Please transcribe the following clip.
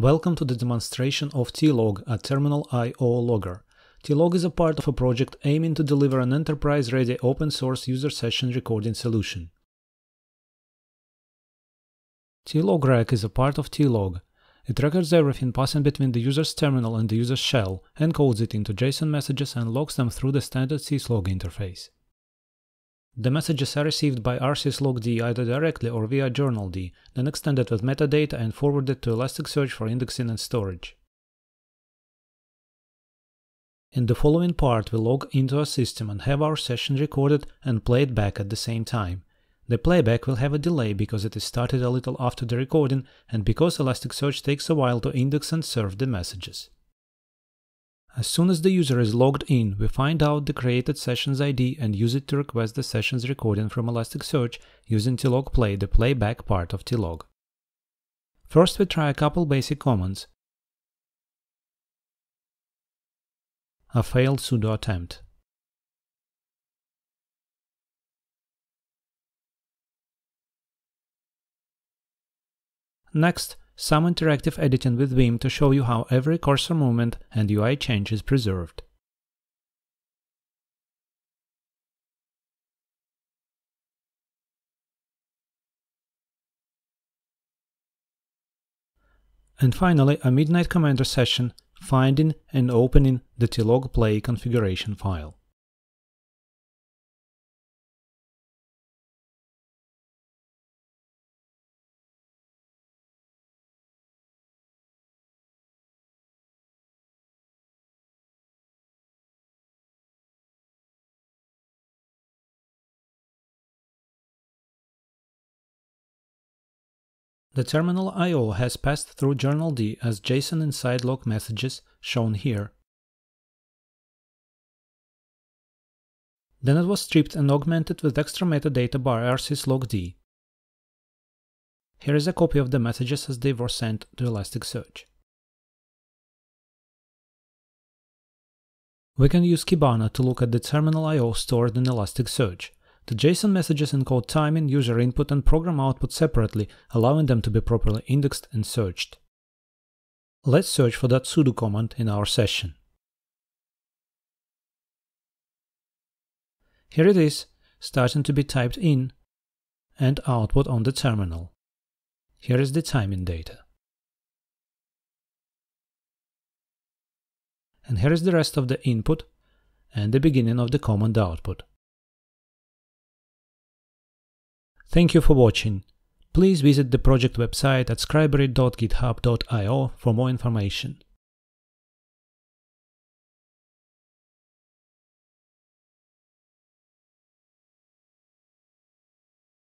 Welcome to the demonstration of Tlog, a terminal I.O. logger. Tlog is a part of a project aiming to deliver an enterprise-ready open-source user session recording solution. tlogrec is a part of tlog. It records everything passing between the user's terminal and the user's shell, encodes it into JSON messages and logs them through the standard syslog interface. The messages are received by rsyslogd either directly or via journald, then extended with metadata and forwarded to Elasticsearch for indexing and storage. In the following part, we log into our system and have our session recorded and played back at the same time. The playback will have a delay because it is started a little after the recording and because Elasticsearch takes a while to index and serve the messages. As soon as the user is logged in, we find out the created session's ID and use it to request the session's recording from Elasticsearch using tlogplay, the playback part of tlog. First we try a couple basic commands. A failed sudo attempt. Next, some interactive editing with Vim to show you how every cursor movement and UI change is preserved. And finally, a Midnight Commander session finding and opening the tlogplay configuration file. The terminal I.O. has passed through journal D as JSON inside log messages, shown here. Then it was stripped and augmented with extra metadata by rsyslogd. Here is a copy of the messages as they were sent to Elasticsearch. We can use Kibana to look at the terminal I.O. stored in Elasticsearch. The JSON messages encode timing, user input, and program output separately, allowing them to be properly indexed and searched. Let's search for that sudo command in our session. Here it is, starting to be typed in and output on the terminal. Here is the timing data. And here is the rest of the input and the beginning of the command output. Thank you for watching. Please visit the project website at scribery.github.io for more information.